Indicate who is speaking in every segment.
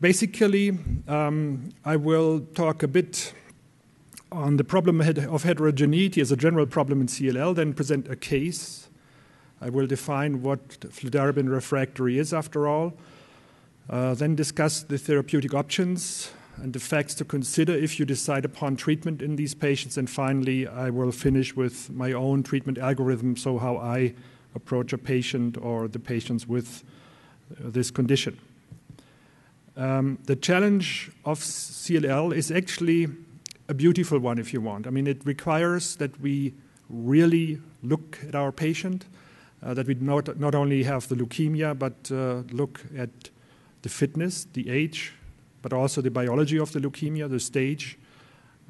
Speaker 1: basically, um, I will talk a bit on the problem of heterogeneity as a general problem in CLL, then present a case. I will define what fludarabine refractory is after all, uh, then discuss the therapeutic options and the facts to consider if you decide upon treatment in these patients. And finally, I will finish with my own treatment algorithm, so how I approach a patient or the patients with uh, this condition. Um, the challenge of CLL is actually a beautiful one, if you want. I mean, it requires that we really look at our patient, uh, that we not, not only have the leukemia, but uh, look at the fitness, the age, but also the biology of the leukemia, the stage.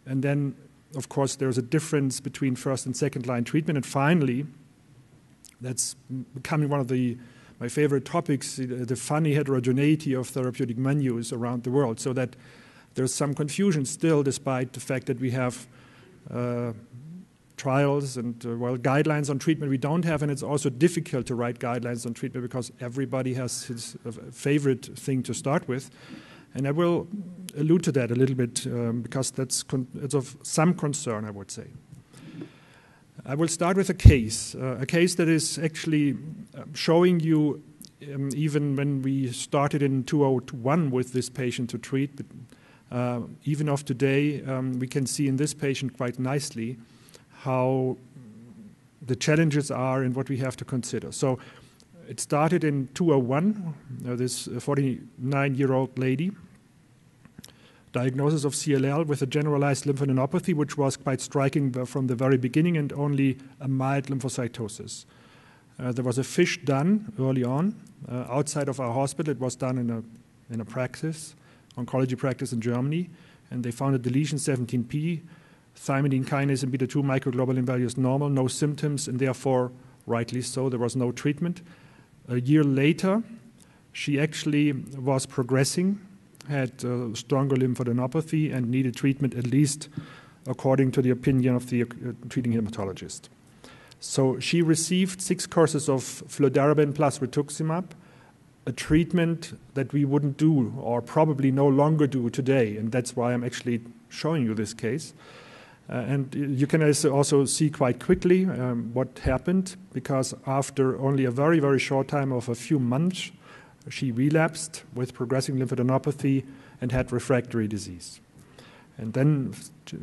Speaker 1: And then, of course, there's a difference between first and second line treatment. And finally, that's becoming one of the my favorite topics, the funny heterogeneity of therapeutic menus around the world, so that there's some confusion still, despite the fact that we have uh, trials and uh, well guidelines on treatment we don't have and it's also difficult to write guidelines on treatment because everybody has his uh, favorite thing to start with. And i will allude to that a little bit um, because that's it's of some concern i would say i will start with a case uh, a case that is actually um, showing you um, even when we started in 2001 with this patient to treat uh, even of today um, we can see in this patient quite nicely how the challenges are and what we have to consider. So it started in 2001, uh, this 49 year old lady, diagnosis of CLL with a generalized lymphadenopathy, which was quite striking from the very beginning and only a mild lymphocytosis. Uh, there was a FISH done early on uh, outside of our hospital. It was done in a, in a practice, oncology practice in Germany, and they found a deletion 17p thymidine kinase and beta 2 microglobulin values normal, no symptoms, and therefore, rightly so, there was no treatment. A year later, she actually was progressing, had uh, stronger lymphadenopathy, and needed treatment at least according to the opinion of the uh, treating hematologist. So she received six courses of fludarabine plus rituximab, a treatment that we wouldn't do or probably no longer do today, and that's why I'm actually showing you this case. Uh, and you can also see quite quickly um, what happened because after only a very, very short time of a few months, she relapsed with progressing lymphadenopathy and had refractory disease. And then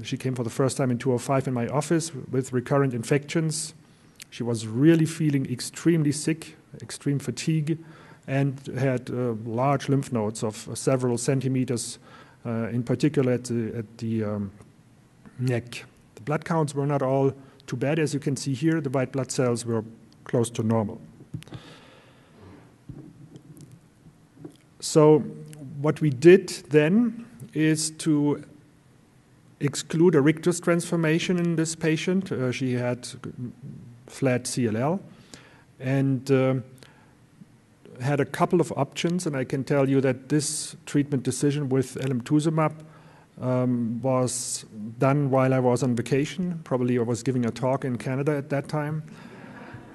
Speaker 1: she came for the first time in 2005 in my office with recurrent infections. She was really feeling extremely sick, extreme fatigue, and had uh, large lymph nodes of several centimeters, uh, in particular at the, at the um, neck. The blood counts were not all too bad. As you can see here, the white blood cells were close to normal. So, what we did then is to exclude a Richter's transformation in this patient. Uh, she had flat CLL and uh, had a couple of options. And I can tell you that this treatment decision with alemtuzumab um, was done while I was on vacation. Probably I was giving a talk in Canada at that time.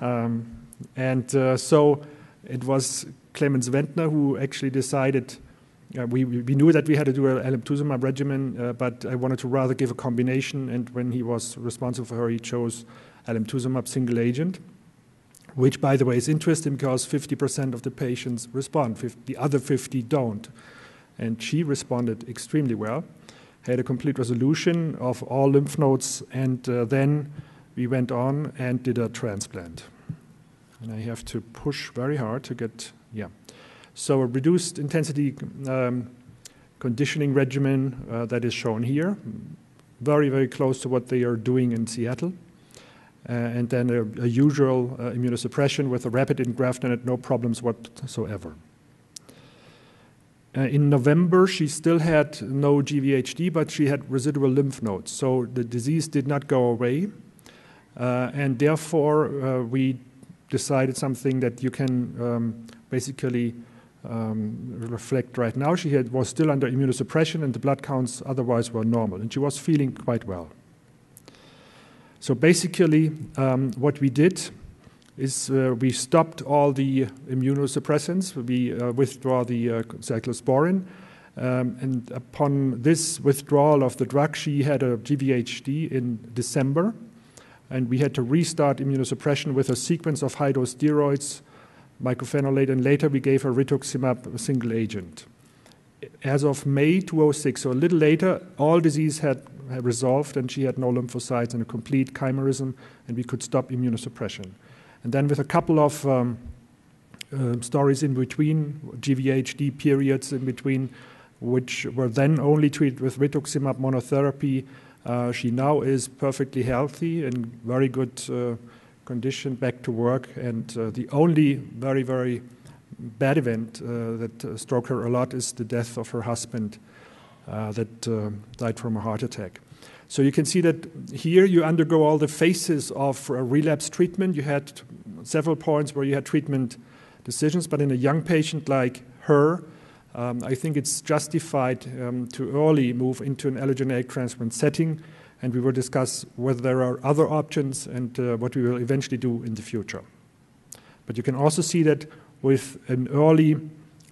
Speaker 1: Um, and uh, so it was Clemens Wendtner who actually decided. Uh, we, we knew that we had to do an alemtuzumab regimen, uh, but I wanted to rather give a combination. And when he was responsible for her, he chose alemtuzumab single agent, which, by the way, is interesting because 50% of the patients respond, 50, the other 50 don't. And she responded extremely well had a complete resolution of all lymph nodes, and uh, then we went on and did a transplant. And I have to push very hard to get, yeah. So a reduced intensity um, conditioning regimen uh, that is shown here, very, very close to what they are doing in Seattle. Uh, and then a, a usual uh, immunosuppression with a rapid engraftment and no problems whatsoever. Uh, in November, she still had no GVHD, but she had residual lymph nodes. So the disease did not go away. Uh, and therefore, uh, we decided something that you can um, basically um, reflect right now. She had, was still under immunosuppression, and the blood counts otherwise were normal, and she was feeling quite well. So basically, um, what we did is uh, we stopped all the immunosuppressants. We uh, withdraw the uh, cyclosporin, Um, and upon this withdrawal of the drug, she had a GVHD in December, and we had to restart immunosuppression with a sequence of high dose steroids, mycophenolate, and later we gave her rituximab, a single agent. As of May 2006, so a little later, all disease had, had resolved, and she had no lymphocytes and a complete chimerism, and we could stop immunosuppression. And then, with a couple of um, uh, stories in between, GVHD periods in between, which were then only treated with rituximab monotherapy. Uh, she now is perfectly healthy and very good uh, condition, back to work. And uh, the only very, very bad event uh, that uh, struck her a lot is the death of her husband uh, that died from a heart attack. So you can see that here you undergo all the phases of relapse treatment. You had several points where you had treatment decisions, but in a young patient like her, um, I think it's justified um, to early move into an allogeneic transplant setting, and we will discuss whether there are other options and uh, what we will eventually do in the future. But you can also see that with an early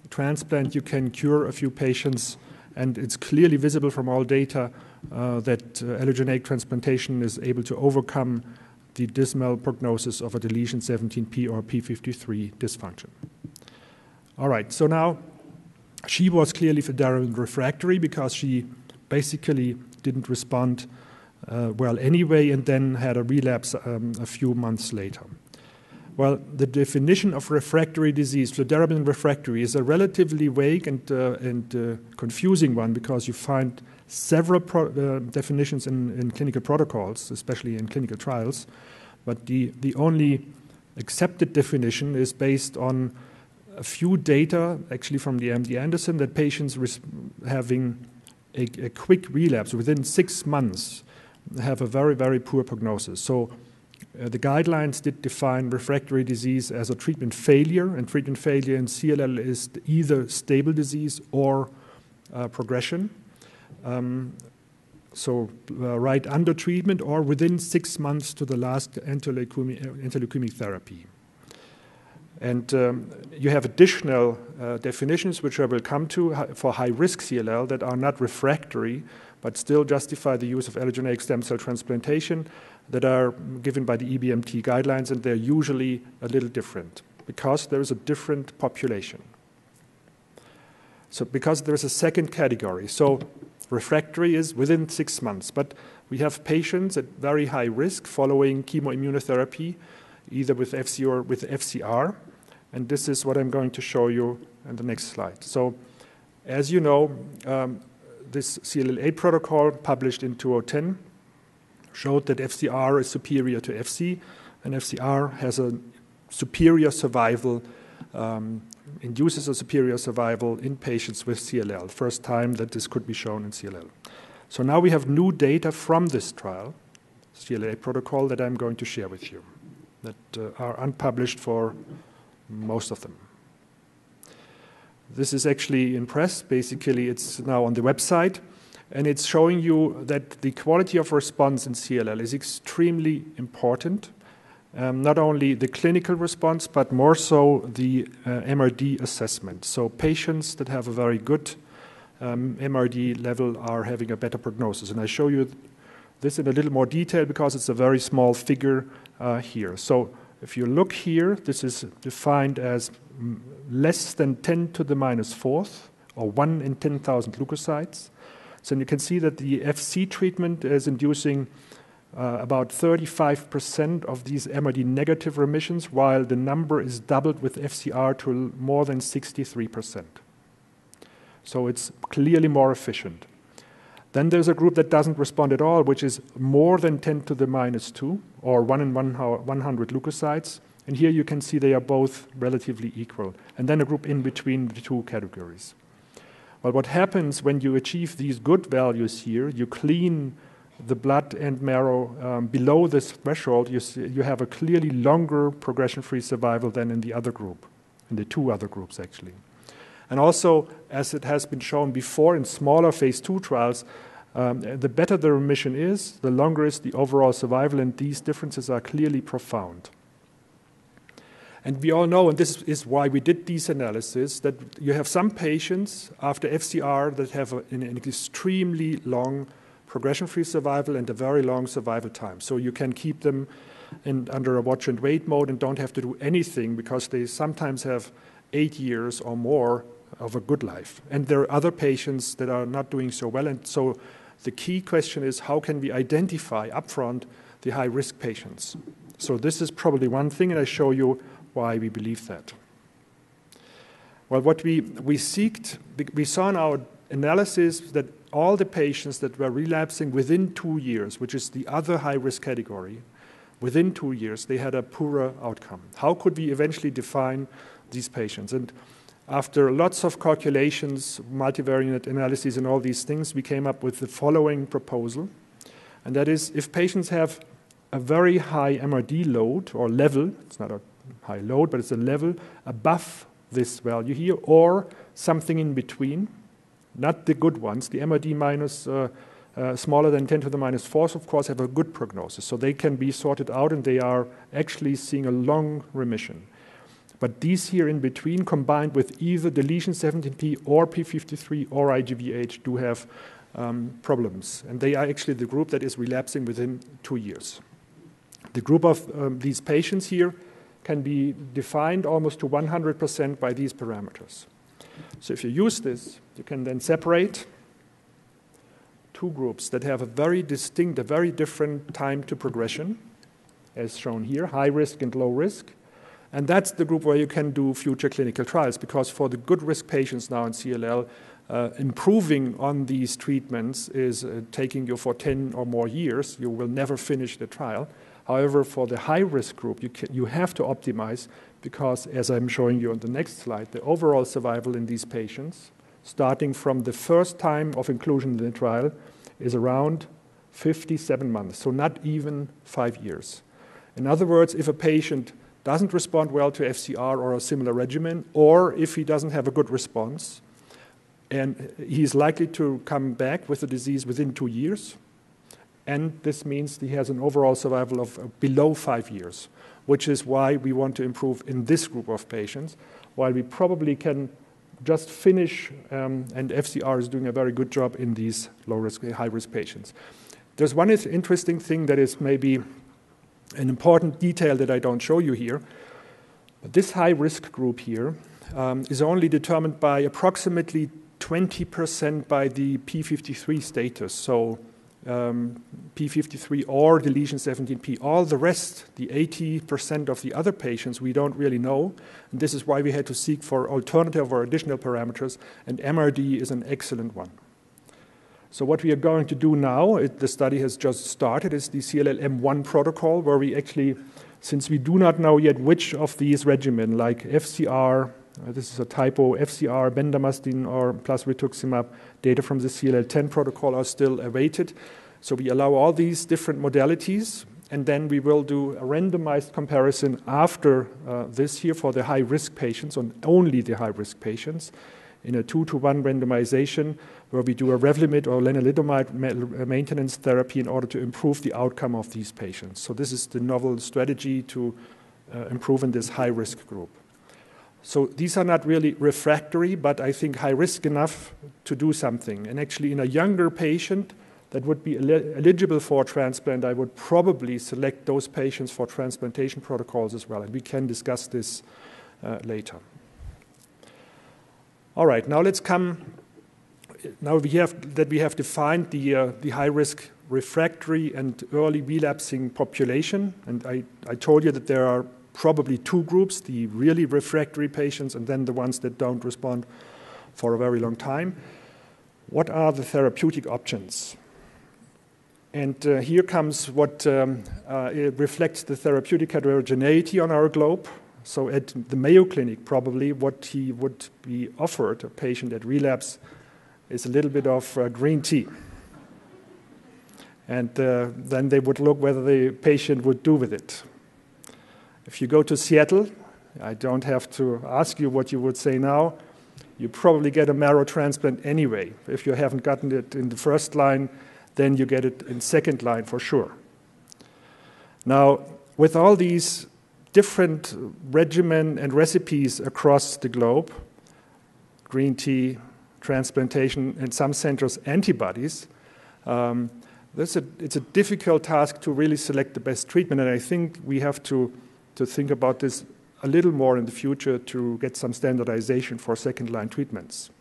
Speaker 1: transplant, you can cure a few patients, and it's clearly visible from all data uh, that uh, allogeneic transplantation is able to overcome the dismal prognosis of a deletion 17p or p53 dysfunction. All right, so now she was clearly fludarabine refractory because she basically didn't respond well anyway and then had a relapse um, a few months later. Well, the definition of refractory disease, fludarabine refractory, is a relatively vague and, uh, and uh, confusing one because you find several pro- uh, definitions in, in, clinical protocols, especially in clinical trials, but the, the only accepted definition is based on a few data, actually from the MD Anderson, that patients res- having a, a, quick relapse within six months have a very, very poor prognosis. So uh, the guidelines did define refractory disease as a treatment failure, and treatment failure in CLL is either stable disease or uh, progression. Um, so, uh, right under treatment or within six months to the last anti-leukemic therapy. And um, you have additional uh, definitions, which I will come to, for high risk CLL that are not refractory, but still justify the use of allogeneic stem cell transplantation, that are given by the EBMT guidelines, and they're usually a little different because there is a different population. So, because there is a second category. So, refractory is within six months, but we have patients at very high risk following chemoimmunotherapy, either with FC or with FCR. And this is what I'm going to show you in the next slide. So, as you know, um, this CLL8 protocol published in 2010 showed that FCR is superior to FC, and FCR has a superior survival, um, induces a superior survival in patients with CLL. First time that this could be shown in CLL. So now we have new data from this trial, CLL8 protocol, that I'm going to share with you, that uh, are unpublished for most of them. This is actually in press. Basically, it's now on the website, and it's showing you that the quality of response in CLL is extremely important. Um, not only the clinical response, but more so the uh, MRD assessment. So, patients that have a very good um, MRD level are having a better prognosis. And I show you this in a little more detail because it's a very small figure uh, here. So, if you look here, this is defined as less than 10 to the minus fourth, or 1 in 10,000 leukocytes. So you can see that the FC treatment is inducing uh, about 35% of these MRD negative remissions, while the number is doubled with FCR to more than 63%. So it's clearly more efficient. Then there's a group that doesn't respond at all, which is more than 10 to the minus 2, or 1 in 100 leukocytes. And here you can see they are both relatively equal. And then a group in between the two categories. Well, what happens when you achieve these good values here, you clean the blood and marrow um, below this threshold, you, see, you have a clearly longer progression free survival than in the other group, in the two other groups actually. And also, as it has been shown before in smaller phase two trials, um, the better the remission is, the longer is the overall survival, and these differences are clearly profound. And we all know, and this is why we did these analyses, that you have some patients after FCR that have an, extremely long progression-free survival and a very long survival time. So you can keep them in, under a watch and wait mode and don't have to do anything because they sometimes have eight years or more of a good life. And there are other patients that are not doing so well. And so the key question is how can we identify upfront the high risk patients? So this is probably one thing, and I show you why we believe that. Well, what we, we seeked, we saw in our analysis that all the patients that were relapsing within two years, which is the other high risk category, within two years, they had a poorer outcome. How could we eventually define these patients? And after lots of calculations, multivariate analyses, and all these things, we came up with the following proposal. And that is if patients have a very high MRD load or level, it's not a high load, but it's a level above this value here, or something in between, not the good ones, the MRD minus uh, uh, smaller than 10 to the minus 4, of course, have a good prognosis. So they can be sorted out and they are actually seeing a long remission. But these here in between, combined with either deletion 17p or p53 or IGVH, do have um, problems. And they are actually the group that is relapsing within two years. The group of um, these patients here can be defined almost to 100% by these parameters. So if you use this, you can then separate two groups that have a very distinct, a very different time to progression, as shown here, high risk and low risk. And that's the group where you can do future clinical trials because for the good risk patients now in CLL, uh, improving on these treatments is uh, taking you for 10 or more years. You will never finish the trial. However, for the high risk group, you, can, you have to optimize because, as I'm showing you on the next slide, the overall survival in these patients, starting from the first time of inclusion in the trial, is around 57 months, so not even five years. In other words, if a patient doesn't respond well to FCR or a similar regimen, or if he doesn't have a good response, and he's likely to come back with the disease within two years. And this means he has an overall survival of below five years, which is why we want to improve in this group of patients, while we probably can just finish, um, and FCR is doing a very good job in these low risk, high risk patients. There's one interesting thing that is maybe an important detail that I don't show you here. But this high risk group here um, is only determined by approximately 20% by the P53 status. So um, P53 or deletion 17p. All the rest, the 80% of the other patients, we don't really know. And this is why we had to seek for alternative or additional parameters, and MRD is an excellent one. So what we are going to do now, it, the study has just started, is the CLLM1 protocol, where we actually, since we do not know yet which of these regimen, like FCR, uh, this is a typo, FCR, bendamustine, or plus rituximab, data from the CLL10 protocol are still awaited. So we allow all these different modalities, and then we will do a randomized comparison after uh, this here for the high risk patients, and only the high risk patients, in a two to one randomization where we do a Revlimid or lenalidomide ma- maintenance therapy in order to improve the outcome of these patients. So this is the novel strategy to uh, improve in this high risk group. So these are not really refractory, but I think high risk enough to do something. And actually, in a younger patient that would be eligible for transplant, I would probably select those patients for transplantation protocols as well. And we can discuss this uh, later. All right, now let's come now we have that we have defined the, uh, the high risk refractory and early relapsing population. And I, I told you that there are probably two groups the really refractory patients and then the ones that don't respond for a very long time. What are the therapeutic options? And uh, here comes what um, uh, reflects the therapeutic heterogeneity on our globe. So, at the Mayo Clinic, probably what he would be offered a patient at relapse is a little bit of uh, green tea. And uh, then they would look whether the patient would do with it. If you go to Seattle, I don't have to ask you what you would say now. You probably get a marrow transplant anyway. If you haven't gotten it in the first line, then you get it in second line for sure. Now, with all these different regimen and recipes across the globe, green tea, transplantation, in some centers, antibodies. Um, a, it's a difficult task to really select the best treatment, and I think we have to, to think about this a little more in the future to get some standardization for second line treatments.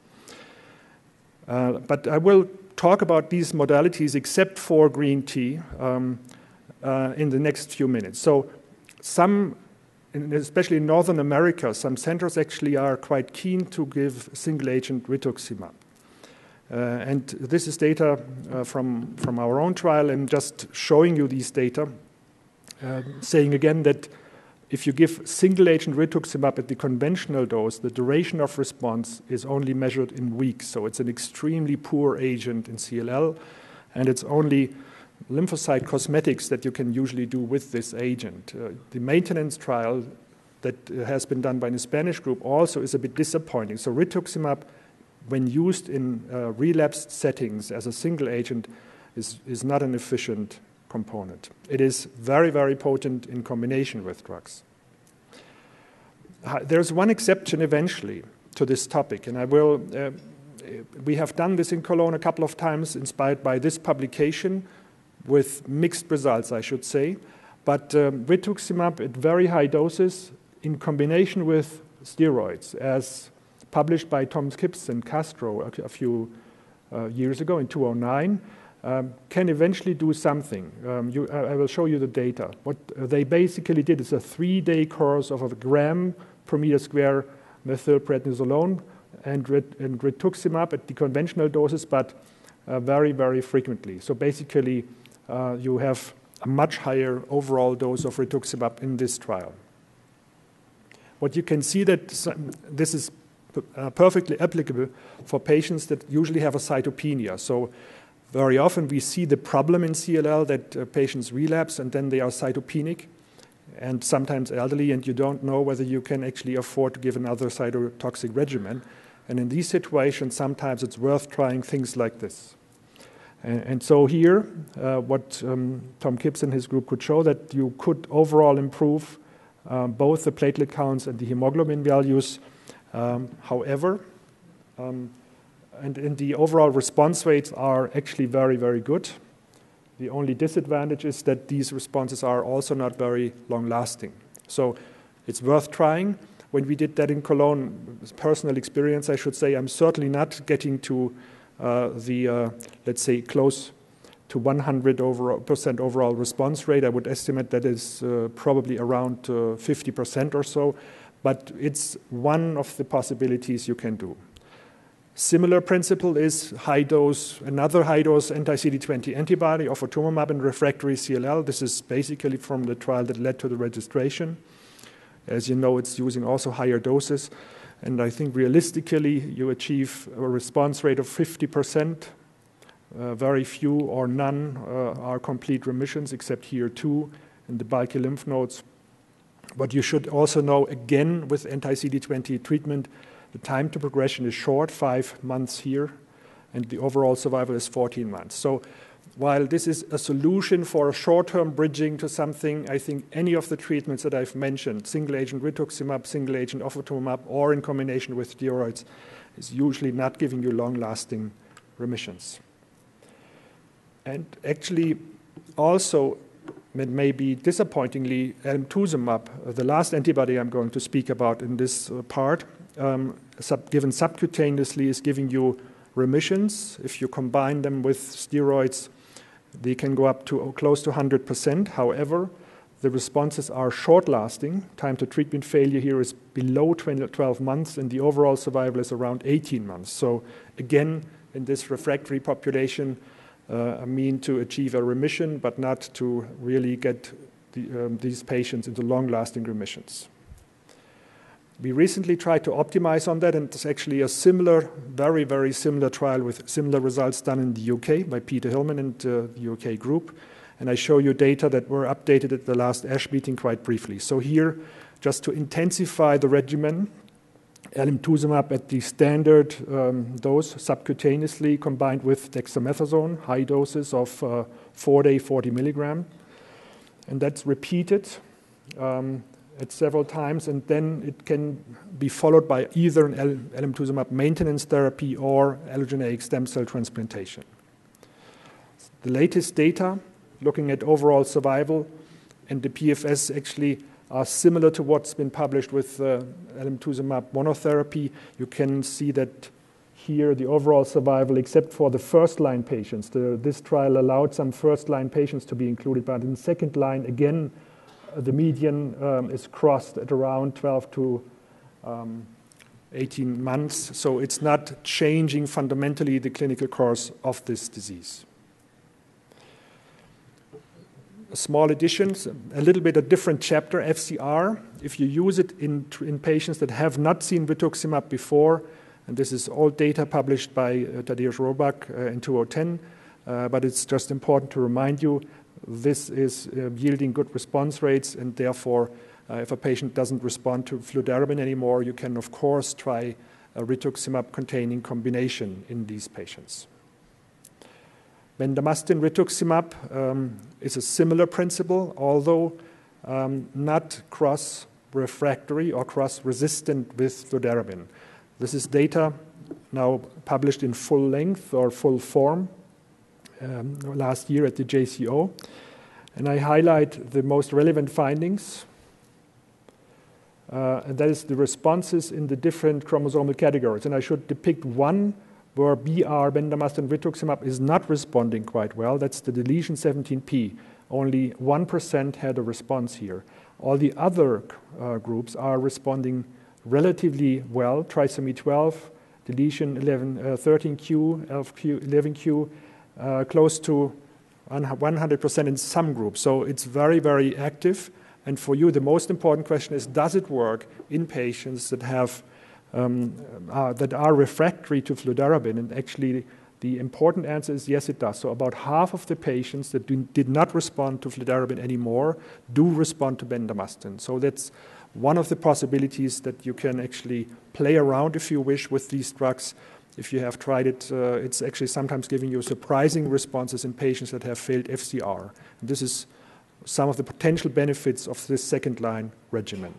Speaker 1: Uh, but I will talk about these modalities except for green tea um, uh, in the next few minutes. So, some, especially in Northern America, some centers actually are quite keen to give single agent rituximab. Uh, and this is data uh, from, from our own trial, and just showing you these data, uh, saying again that if you give single agent rituximab at the conventional dose, the duration of response is only measured in weeks. So it's an extremely poor agent in CLL, and it's only lymphocyte cosmetics that you can usually do with this agent. Uh, the maintenance trial that has been done by the Spanish group also is a bit disappointing. So rituximab, when used in uh, relapsed settings as a single agent, is, is not an efficient component. It is very, very potent in combination with drugs. There's one exception eventually to this topic, and I will. Uh, we have done this in Cologne a couple of times, inspired by this publication, with mixed results, I should say. But um, rituximab at very high doses in combination with steroids, as published by Tom Kipps and Castro a, a few uh, years ago in 2009, um, can eventually do something. Um, you, I, I will show you the data. What they basically did is a three-day course of a gram per meter square methylprednisolone and, and rituximab at the conventional doses, but uh, very, very frequently. So basically, you have a much higher overall dose of rituximab in this trial. What you can see that this is uh, perfectly applicable for patients that usually have a cytopenia. So very often we see the problem in CLL that uh, patients relapse and then they are cytopenic and sometimes elderly, and you don't know whether you can actually afford to give another cytotoxic regimen. And in these situations, sometimes it's worth trying things like this. And, and so here, uh, what um, Tom Kipps and his group could show that you could overall improve um, both the platelet counts and the hemoglobin values. Um, however, um, and, and the overall response rates are actually very, very good. The only disadvantage is that these responses are also not very long lasting. So it's worth trying. When we did that in Cologne, personal experience, I should say, I'm certainly not getting to the, uh, let's say, close to 100 overall, percent overall response rate. I would estimate that is uh, probably around 50% uh, or so, but it's one of the possibilities you can do. Similar principle is high dose, another high dose anti CD20 antibody, ofatumumab in refractory CLL. This is basically from the trial that led to the registration. As you know, it's using also higher doses. And I think realistically, you achieve a response rate of 50%. Uh, very few or none uh, are complete remissions, except here two in the bulky lymph nodes. But you should also know, again, with anti CD20 treatment, the time to progression is short, five months here, and the overall survival is 14 months. So while this is a solution for a short-term bridging to something, I think any of the treatments that I've mentioned, single-agent rituximab, single-agent ofatumumab, or in combination with steroids, is usually not giving you long-lasting remissions. And actually, also, it may be disappointingly, alemtuzumab, the last antibody I'm going to speak about in this uh, part, um, sub, given subcutaneously is giving you remissions. If you combine them with steroids, they can go up to close to 100%. However, the responses are short lasting. Time to treatment failure here is below 20, 12 months, and the overall survival is around 18 months. So, again, in this refractory population, uh, a mean to achieve a remission, but not to really get the, um, these patients into long lasting remissions. We recently tried to optimize on that, and it's actually a similar, very, very similar trial with similar results done in the UK by Peter Hillmen and uh, the UK group. And I show you data that were updated at the last ASH meeting quite briefly. So here, just to intensify the regimen, alemtuzumab at the standard um, dose subcutaneously combined with dexamethasone, high doses of uh, four day 40 milligram. And that's repeated um, at several times, and then it can be followed by either an alemtuzumab maintenance therapy or allogeneic stem cell transplantation. The latest data looking at overall survival and the PFS actually are similar to what's been published with uh, alemtuzumab monotherapy. You can see that here the overall survival, except for the first line patients. The, this trial allowed some first line patients to be included, but in second line, again, the median um, is crossed at around 12 to um, 18 months. So it's not changing fundamentally the clinical course of this disease small additions, a little bit a different chapter, FCR. If you use it in, in patients that have not seen rituximab before, and this is all data published by uh, Tadeusz Robak uh, in 2010, uh, but it's just important to remind you this is uh, yielding good response rates, and therefore, uh, if a patient doesn't respond to fludarabine anymore, you can, of course, try a rituximab containing combination in these patients. Bendamustine rituximab um, is a similar principle, although um, not cross refractory or cross resistant with fludarabine. This is data now published in full length or full form um, last year at the JCO. And I highlight the most relevant findings. Uh, and that is the responses in the different chromosomal categories. And I should depict one where BR, bendamustine rituximab, is not responding quite well. That's the deletion 17p. Only 1% had a response here. All the other uh, groups are responding relatively well. Trisomy 12, deletion 11, uh, 13q, 11q, uh, close to 100% in some groups. So it's very, very active. And for you, the most important question is does it work in patients that have um, uh, that are refractory to fludarabine. And actually, the important answer is yes, it does. So about half of the patients that do, did not respond to fludarabine anymore do respond to bendamustine. So that's one of the possibilities that you can actually play around, if you wish, with these drugs. If you have tried it, uh, it's actually sometimes giving you surprising responses in patients that have failed FCR. And this is some of the potential benefits of this second line regimen.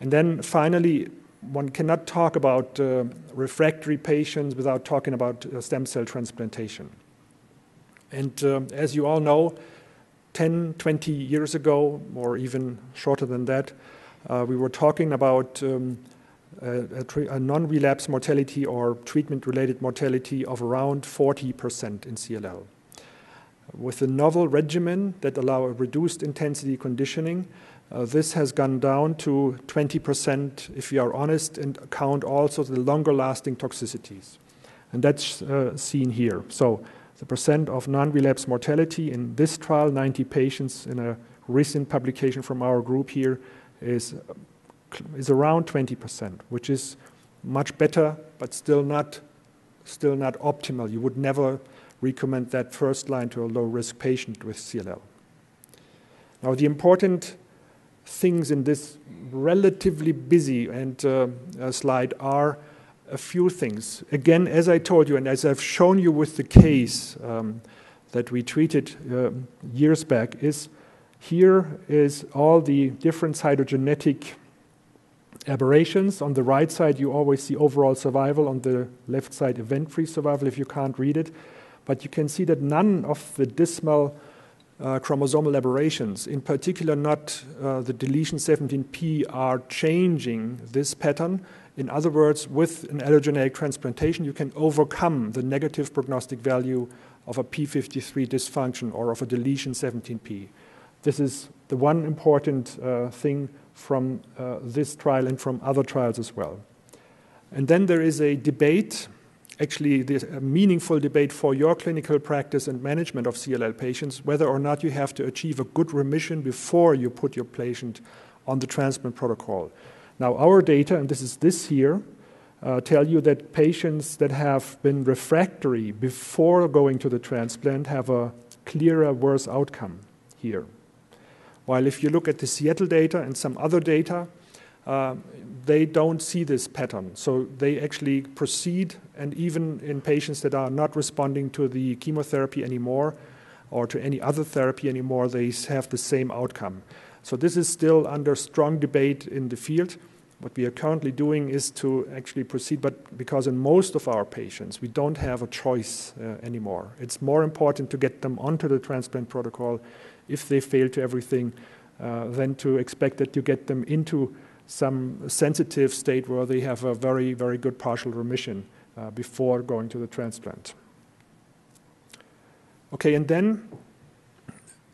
Speaker 1: And then finally, one cannot talk about uh, refractory patients without talking about uh, stem cell transplantation. And uh, as you all know, 10, 20 years ago, or even shorter than that, uh, we were talking about um, a, a, a non relapse mortality or treatment related mortality of around 40% in CLL. With a novel regimen that allow a reduced intensity conditioning, uh, this has gone down to 20% if we are honest and count also the longer lasting toxicities. And that's uh, seen here. So the percent of non relapse mortality in this trial, 90 patients in a recent publication from our group here, is, is around 20%, which is much better, but still not, still not optimal. You would never recommend that first line to a low risk patient with CLL. Now, the important things in this relatively busy and uh, uh, slide are a few things. Again, as I told you, and as I've shown you with the case um, that we treated uh, years back, is here is all the different cytogenetic aberrations. On the right side, you always see overall survival. On the left side, event-free survival if you can't read it. But you can see that none of the dismal uh, chromosomal aberrations, in particular not uh, the deletion 17p, are changing this pattern. In other words, with an allogeneic transplantation, you can overcome the negative prognostic value of a p53 dysfunction or of a deletion 17p. This is the one important uh, thing from uh, this trial and from other trials as well. And then there is a debate actually a meaningful debate for your clinical practice and management of CLL patients, whether or not you have to achieve a good remission before you put your patient on the transplant protocol. Now, our data, and this is this here, uh, tell you that patients that have been refractory before going to the transplant have a clearer, worse outcome here. While if you look at the Seattle data and some other data, uh, they don't see this pattern. So they actually proceed, and even in patients that are not responding to the chemotherapy anymore or to any other therapy anymore, they have the same outcome. So this is still under strong debate in the field. What we are currently doing is to actually proceed, but because in most of our patients, we don't have a choice uh, anymore. It's more important to get them onto the transplant protocol if they fail to everything uh, than to expect that you get them into some sensitive state where they have a very, very good partial remission uh, before going to the transplant. Okay, and then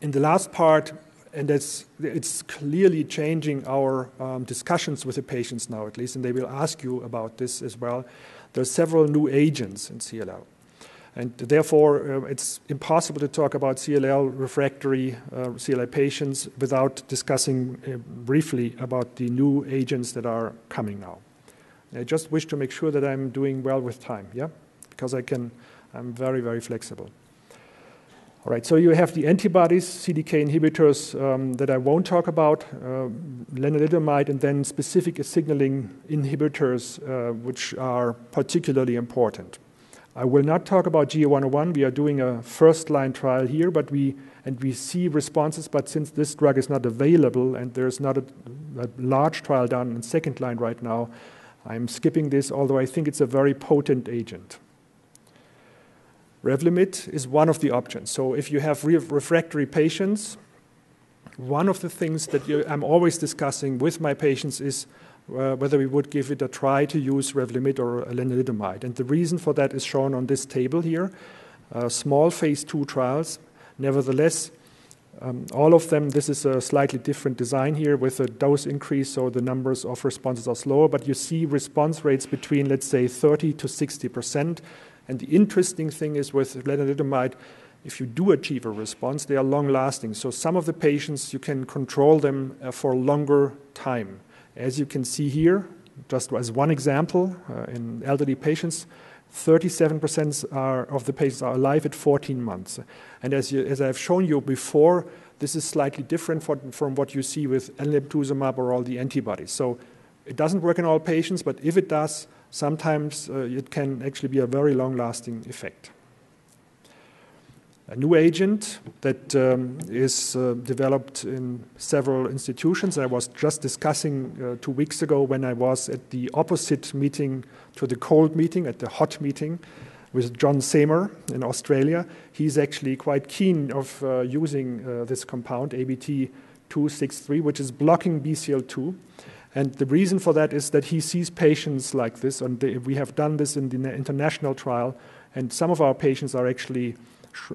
Speaker 1: in the last part, and it's, it's clearly changing our um, discussions with the patients now, at least, and they will ask you about this as well. There are several new agents in CLL. And therefore, uh, it's impossible to talk about CLL refractory uh, CLL patients without discussing uh, briefly about the new agents that are coming now. I just wish to make sure that I'm doing well with time, yeah? Because I can, I'm very, very flexible. All right, so you have the antibodies, CDK inhibitors um, that I won't talk about, uh, lenalidomide, and then specific signaling inhibitors, uh, which are particularly important. I will not talk about GA101. We are doing a first-line trial here, but we and we see responses. But since this drug is not available and there's not a, a large trial done in second line right now, I'm skipping this. Although I think it's a very potent agent. Revlimid is one of the options. So if you have re refractory patients, one of the things that you, I'm always discussing with my patients is uh, whether we would give it a try to use Revlimid or lenalidomide. And the reason for that is shown on this table here. Uh, small phase two trials. Nevertheless, um, all of them, this is a slightly different design here with a dose increase, so the numbers of responses are slower, but you see response rates between, let's say, 30 to 60 percent. And the interesting thing is with lenalidomide, if you do achieve a response, they are long lasting. So some of the patients, you can control them uh, for a longer time. As you can see here, just as one example, uh, in elderly patients, 37% are, of the patients are alive at 14 months. And as, you, as I've shown you before, this is slightly different for, from what you see with alemtuzumab or all the antibodies. So it doesn't work in all patients, but if it does, sometimes uh, it can actually be a very long-lasting effect a new agent that um, is uh, developed in several institutions. I was just discussing uh, two weeks ago when I was at the opposite meeting to the cold meeting, at the hot meeting with John Seymour in Australia. He's actually quite keen of uh, using uh, this compound, ABT263, which is blocking BCL2. And the reason for that is that he sees patients like this, and they, we have done this in the international trial, and some of our patients are actually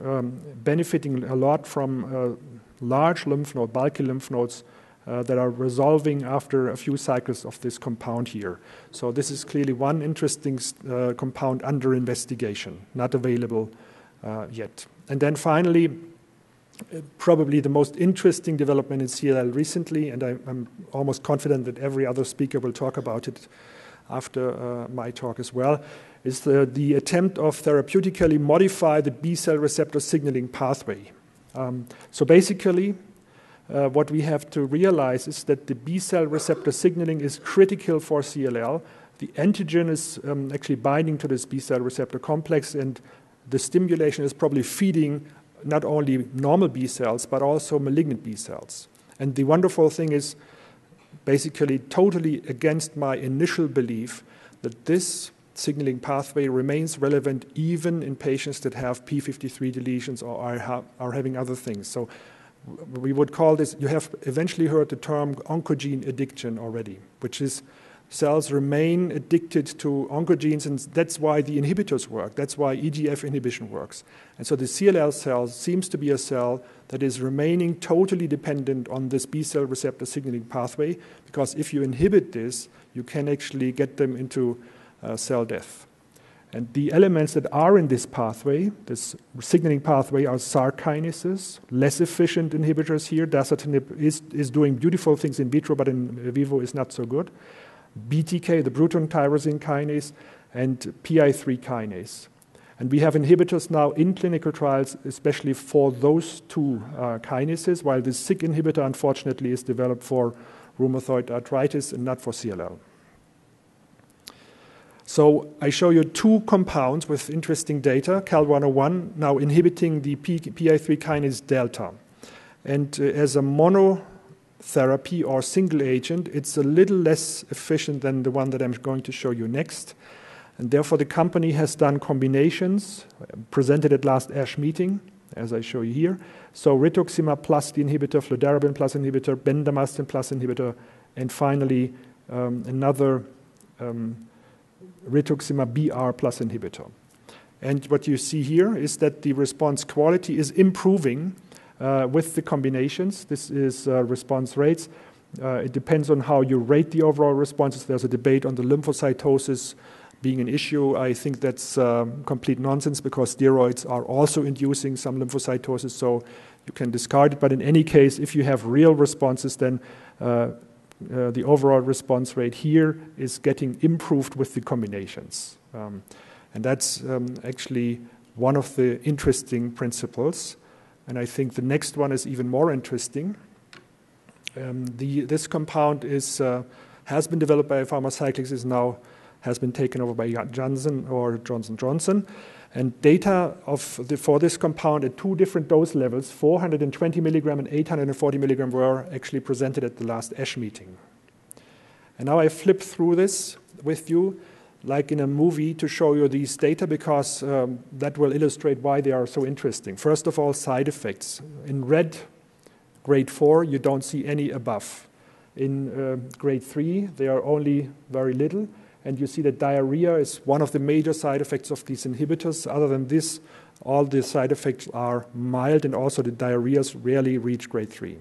Speaker 1: um, benefiting a lot from uh, large lymph node, bulky lymph nodes uh, that are resolving after a few cycles of this compound here. So this is clearly one interesting uh, compound under investigation, not available uh, yet. And then finally, uh, probably the most interesting development in CLL recently, and I, am almost confident that every other speaker will talk about it after uh, my talk as well, is the, the, attempt of therapeutically modify the B cell receptor signaling pathway. Um, so basically, uh, what we have to realize is that the B cell receptor signaling is critical for CLL. The antigen is um, actually binding to this B cell receptor complex, and the stimulation is probably feeding not only normal B cells but also malignant B cells. And the wonderful thing is, basically, totally against my initial belief that this signaling pathway remains relevant even in patients that have p53 deletions or are, ha- are having other things. So we would call this, you have eventually heard the term oncogene addiction already, which is cells remain addicted to oncogenes, and that's why the inhibitors work. That's why EGF inhibition works. And so the CLL cell seems to be a cell that is remaining totally dependent on this B cell receptor signaling pathway, because if you inhibit this, you can actually get them into cell death. And the elements that are in this pathway, this signaling pathway, are Src kinases, less efficient inhibitors here. Dasatinib is, is doing beautiful things in vitro, but in vivo is not so good. BTK, the Bruton tyrosine kinase, and PI3 kinase. And we have inhibitors now in clinical trials, especially for those two uh, kinases, while the SYK inhibitor, unfortunately, is developed for rheumatoid arthritis and not for CLL. So I show you two compounds with interesting data. CAL101 now inhibiting the PI3 kinase delta. And uh, as a monotherapy therapy or single agent, it's a little less efficient than the one that I'm going to show you next. And therefore, the company has done combinations presented at last ASH meeting, as I show you here. So rituximab plus the inhibitor, fludarabine plus inhibitor, bendamustine plus inhibitor, and finally um, another um, rituximab BR plus inhibitor. And what you see here is that the response quality is improving uh, with the combinations. This is uh, response rates. Uh, it depends on how you rate the overall responses. There's a debate on the lymphocytosis being an issue. I think that's um, complete nonsense because steroids are also inducing some lymphocytosis, so you can discard it. But in any case, if you have real responses, then uh, the overall response rate here is getting improved with the combinations. Um, and that's um, actually one of the interesting principles. And I think the next one is even more interesting. Um, the, this compound is, uh, has been developed by Pharmacyclics, is now has been taken over by Janssen or Johnson Johnson. And data of the, for this compound at two different dose levels, 420 milligram and 840 milligram, were actually presented at the last ASH meeting. And now I flip through this with you, like in a movie, to show you these data because um, that will illustrate why they are so interesting. First of all, side effects. In red, grade 4, you don't see any above. In uh, grade 3, they are only very little and you see that diarrhea is one of the major side effects of these inhibitors. Other than this, all the side effects are mild, and also the diarrheas rarely reach grade 3.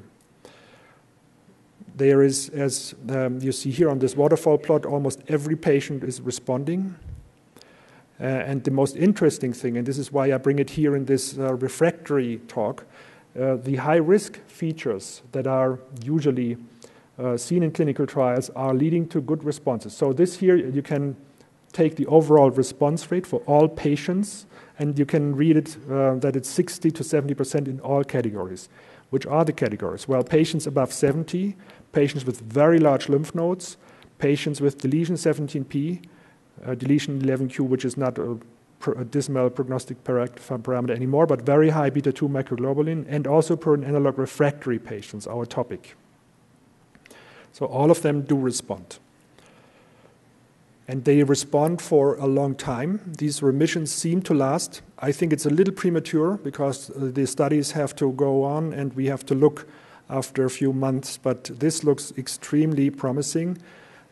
Speaker 1: There is, as um, you see here on this waterfall plot, almost every patient is responding. Uh, and the most interesting thing, and this is why I bring it here in this uh, refractory talk, uh, the high risk features that are usually uh, seen in clinical trials are leading to good responses. So this here, you can take the overall response rate for all patients, and you can read it uh, that it's 60 to 70 percent in all categories. Which are the categories? Well, patients above 70, patients with very large lymph nodes, patients with deletion 17p, uh, deletion 11q, which is not a, a dismal prognostic parameter anymore, but very high beta 2 microglobulin, and also purine analog refractory patients, our topic. So all of them do respond. And they respond for a long time. These remissions seem to last. I think it's a little premature because uh, the studies have to go on and we have to look after a few months. But this looks extremely promising.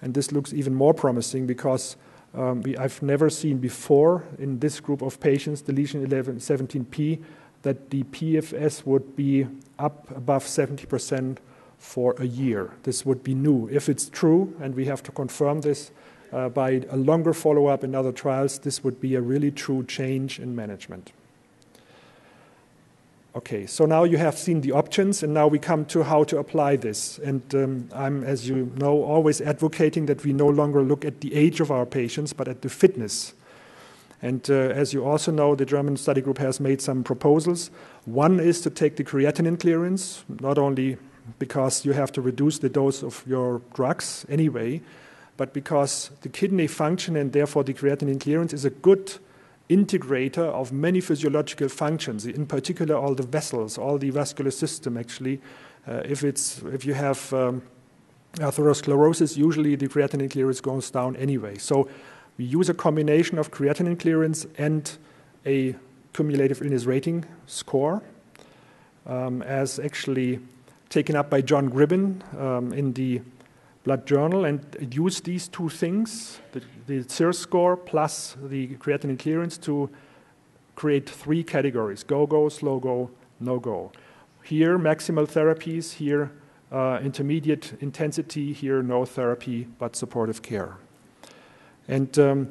Speaker 1: And this looks even more promising because um, we, I've never seen before in this group of patients, deletion 11, 17p, that the PFS would be up above 70 percent for a year. This would be new. If it's true, and we have to confirm this uh, by a longer follow up in other trials, this would be a really true change in management. Okay, so now you have seen the options, and now we come to how to apply this. And um, I'm, as you know, always advocating that we no longer look at the age of our patients, but at the fitness. And uh, as you also know, the German study group has made some proposals. One is to take the creatinine clearance, not only because you have to reduce the dose of your drugs anyway, but because the kidney function and therefore the creatinine clearance is a good integrator of many physiological functions, in particular all the vessels, all the vascular system actually. Uh, if, it's, if you have um, atherosclerosis, usually the creatinine clearance goes down anyway. So we use a combination of creatinine clearance and a cumulative illness rating score um, as actually taken up by John Gribben um, in the Blood Journal and used these two things, the, the CIRS score plus the creatinine clearance, to create three categories go go, slow go, no go. Here, maximal therapies, here, uh, intermediate intensity, here, no therapy but supportive care. And um,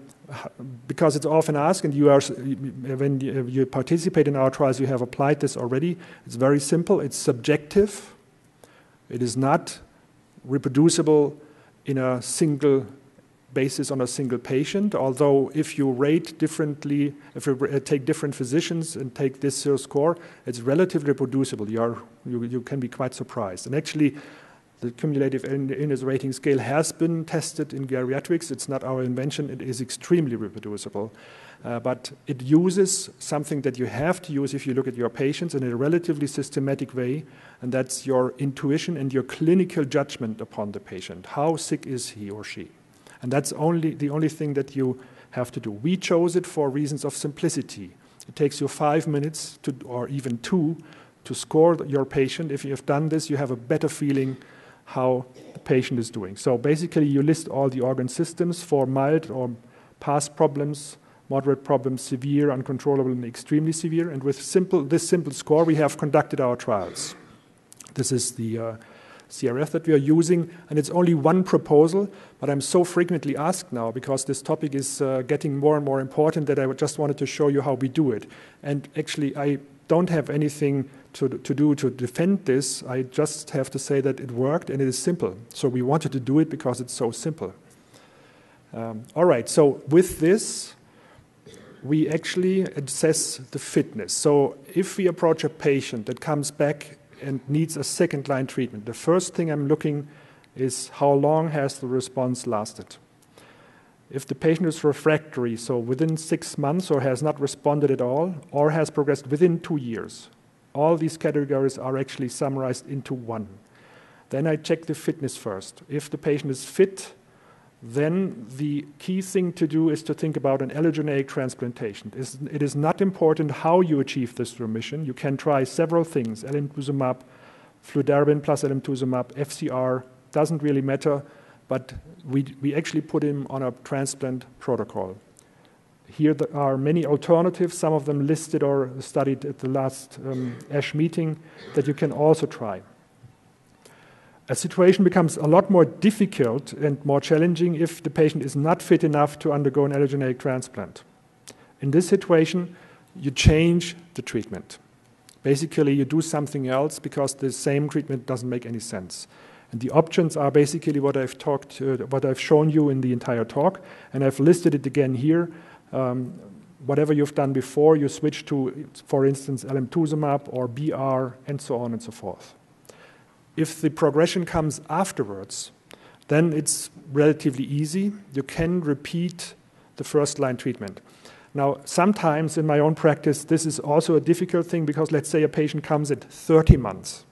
Speaker 1: because it's often asked, and you are, when you participate in our trials, you have applied this already. It's very simple. It's subjective. It is not reproducible in a single basis on a single patient, although if you rate differently, if you uh, take different physicians and take this score, it's relatively reproducible. You, are, you, you can be quite surprised. And actually, The cumulative illness rating scale has been tested in geriatrics. It's not our invention, it is extremely reproducible. Uh, but it uses something that you have to use if you look at your patients in a relatively systematic way, and that's your intuition and your clinical judgment upon the patient. How sick is he or she? And that's only the only thing that you have to do. We chose it for reasons of simplicity. It takes you five minutes to, or even two to score your patient. If you have done this, you have a better feeling how the patient is doing. So basically, you list all the organ systems for mild or past problems, moderate problems, severe, uncontrollable, and extremely severe. And with simple, this simple score, we have conducted our trials. This is the uh, CRF that we are using, and it's only one proposal, but I'm so frequently asked now because this topic is uh, getting more and more important that I just wanted to show you how we do it. And actually, I don't have anything to, to do to defend this. I just have to say that it worked and it is simple. So we wanted to do it because it's so simple. Um, all right, so with this, we actually assess the fitness. So if we approach a patient that comes back and needs a second line treatment, the first thing I'm looking is how long has the response lasted. If the patient is refractory, so within six months or has not responded at all, or has progressed within two years, all these categories are actually summarized into one. Then I check the fitness first. If the patient is fit, then the key thing to do is to think about an allogeneic transplantation. It is not important how you achieve this remission. You can try several things alemtuzumab, fludarabine plus alemtuzumab, FCR, doesn't really matter, but we, we actually put him on a transplant protocol. Here there are many alternatives, some of them listed or studied at the last um, ASH meeting that you can also try a situation becomes a lot more difficult and more challenging if the patient is not fit enough to undergo an allogeneic transplant. In this situation, you change the treatment. Basically, you do something else because the same treatment doesn't make any sense. And the options are basically what I've talked, uh, what I've shown you in the entire talk, and I've listed it again here. Um, whatever you've done before, you switch to, for instance, alemtuzumab or BR, and so on and so forth. If the progression comes afterwards, then it's relatively easy. You can repeat the first line treatment. Now, sometimes in my own practice, this is also a difficult thing because let's say a patient comes at 30 months,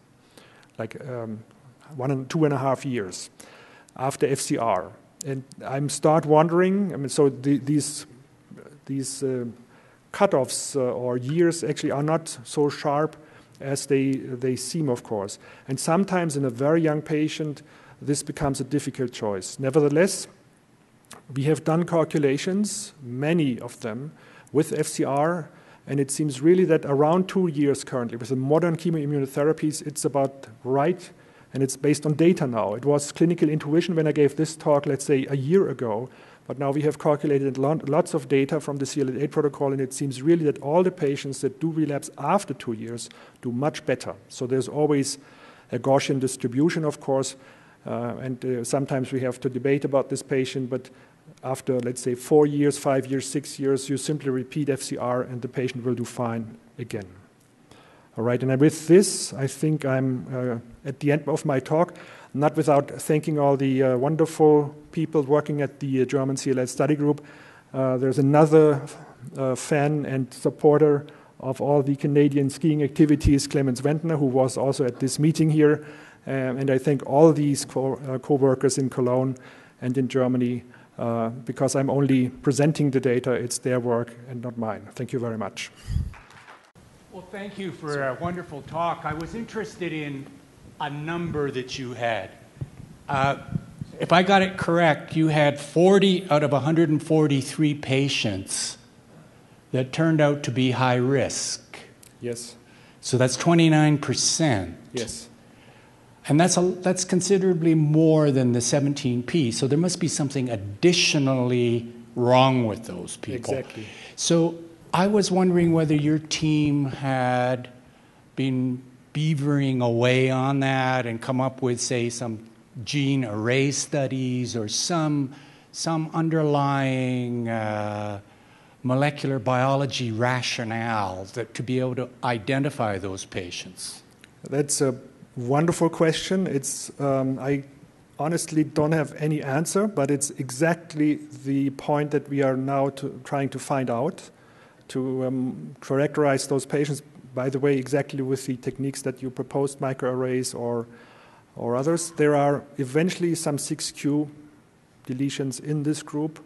Speaker 1: like um, one and two and a half years after FCR. And I'm start wondering, I mean, so the, these, these uh, cutoffs uh, or years actually are not so sharp as they, they seem, of course. And sometimes in a very young patient, this becomes a difficult choice. Nevertheless, we have done calculations, many of them, with FCR, and it seems really that around two years currently, with the modern chemoimmunotherapies, it's about right, and it's based on data now. It was clinical intuition when I gave this talk, let's say, a year ago, but now we have calculated lots of data from the CLL8 protocol, and it seems really that all the patients that do relapse after two years do much better. So there's always a Gaussian distribution, of course, uh, and uh, sometimes we have to debate about this patient, but after, let's say, four years, five years, six years, you simply repeat FCR and the patient will do fine again. All right, and with this, I think I'm uh, at the end of my talk not without thanking all the uh, wonderful people working at the uh, German CLL study group. Uh, there's another uh, fan and supporter of all the Canadian skiing activities, Clemens Wendtner, who was also at this meeting here. Um, and I thank all these co uh, workers in Cologne and in Germany uh, because I'm only presenting the data. It's their work and not mine. Thank you very much.
Speaker 2: Well, thank you for a wonderful talk. I was interested in a number that you had. Uh, if I got it correct, you had 40 out of 143 patients that turned out to be high risk.
Speaker 1: Yes.
Speaker 2: So that's 29%.
Speaker 1: Yes.
Speaker 2: And that's, a, that's considerably more than the 17p. So there must be something additionally wrong with those people.
Speaker 1: Exactly.
Speaker 2: So I was wondering whether your team had been beavering away on that and come up with, say, some gene array studies or some, some underlying uh, molecular biology rationale that, to be able to identify those patients?
Speaker 1: That's a wonderful question. It's um, I honestly don't have any answer, but it's exactly the point that we are now to, trying to find out to um, characterize those patients. By the way, exactly with the techniques that you proposed, microarrays or or others. There are eventually some 6q deletions in this group,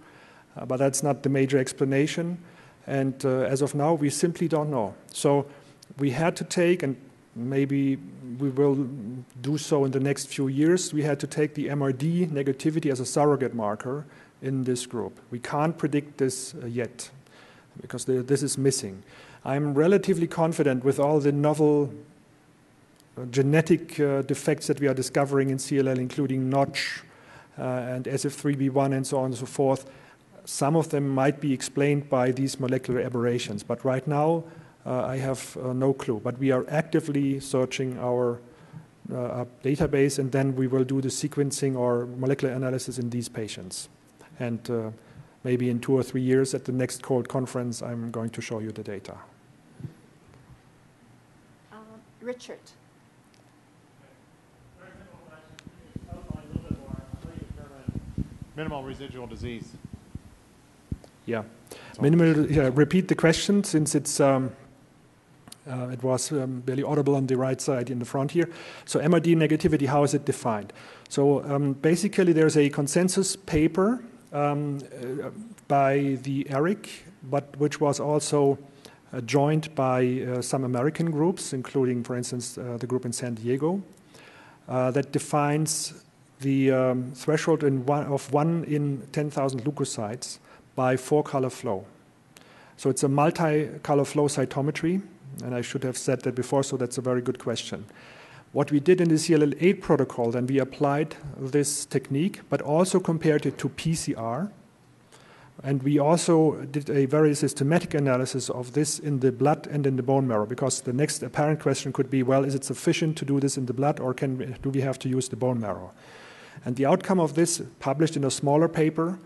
Speaker 1: uh, but that's not the major explanation. And uh, as of now, we simply don't know. So we had to take, and maybe we will do so in the next few years, we had to take the MRD negativity as a surrogate marker in this group. We can't predict this uh, yet because the, this is missing. I'm relatively confident with all the novel uh, genetic uh, defects that we are discovering in CLL, including Notch uh, and SF3B1 and so on and so forth. Some of them might be explained by these molecular aberrations, but right now uh, I have uh, no clue. But we are actively searching our uh, database, and then we will do the sequencing or molecular analysis in these patients. And maybe in two or three years at the next cold conference, I'm going to show you the data.
Speaker 3: Richard.
Speaker 4: Minimal residual disease.
Speaker 1: Yeah. Minimal, yeah, repeat the question since it's um, uh, it was um, barely audible on the right side in the front here. So MRD negativity, how is it defined? So um, basically, there's a consensus paper um, uh, by the ERIC, but which was also uh, joined by uh, some American groups, including, for instance, uh, the group in San Diego, uh, that defines the um, threshold in one, of 1 in 10,000 leukocytes by four color flow. So it's a multi-color flow cytometry, and I should have said that before, so that's a very good question. What we did in the CLL8 protocol, then we applied this technique, but also compared it to PCR. And we also did a very systematic analysis of this in the blood and in the bone marrow, because the next apparent question could be, well, is it sufficient to do this in the blood, or can do we have to use the bone marrow? And the outcome of this, published in a smaller paper,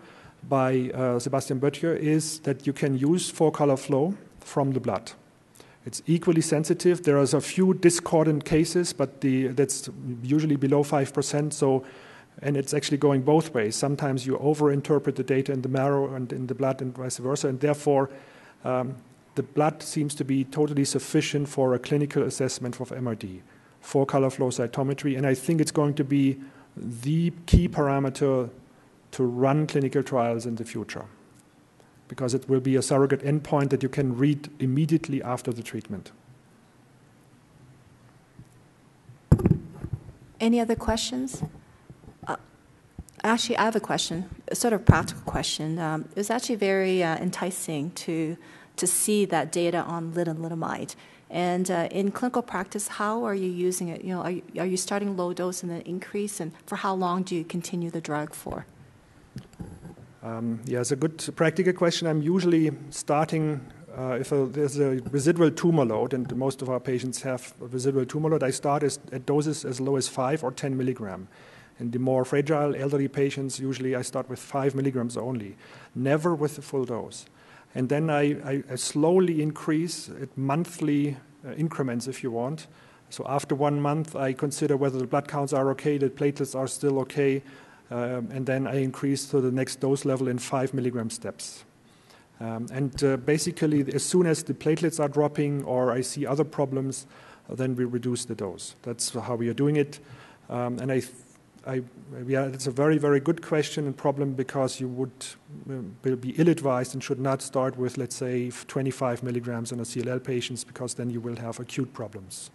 Speaker 1: by uh, Sebastian Böttcher is that you can use four color flow from the blood. It's equally sensitive. There are a few discordant cases, but the, that's usually below 5%. So, and it's actually going both ways. Sometimes you overinterpret the data in the marrow and in the blood, and vice versa. And therefore, um, the blood seems to be totally sufficient for a clinical assessment of MRD, four color flow cytometry. And I think it's going to be the key parameter to run clinical trials in the future because it will be a surrogate endpoint that you can read immediately after the treatment.
Speaker 3: Any other questions? Actually, I have a question, a sort of practical question. Um, it was actually very uh, enticing to, to see that data on lenalidomide. And uh, in clinical practice, how are you using it? You know, are you, are you starting low dose and then increase, and for how long do you continue the drug for?
Speaker 1: Um, yeah, it's a good practical question. I'm usually starting uh, if a, there's a residual tumor load, and most of our patients have a residual tumor load, I start as, at doses as low as 5 or 10 milligram. In the more fragile elderly patients, usually I start with 5 milligrams only, never with the full dose. And then I, I, I slowly increase at monthly uh, increments, if you want. So after one month, I consider whether the blood counts are okay, the platelets are still okay, um, and then I increase to the next dose level in five milligram steps. Um, and uh, basically, as soon as the platelets are dropping or I see other problems, then we reduce the dose. That's how we are doing it. Um, and I, I, yeah, it's a very, very good question and problem because you would uh, be ill-advised and should not start with, let's say, 25 milligrams on a CLL patients because then you will have acute problems.